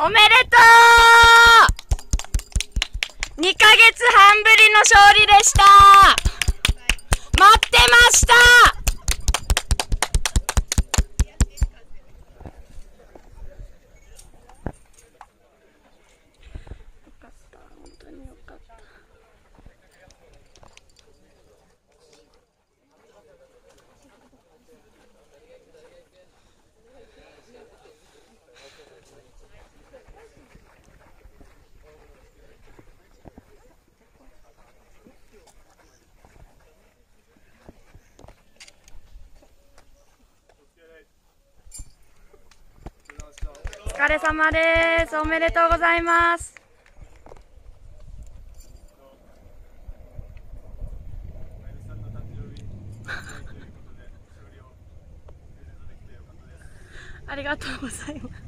おめでとう !2 ヶ月半ぶりの勝利でした疲れ様です。おめでとうございます。ありがとうございます。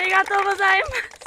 ありがとうございます。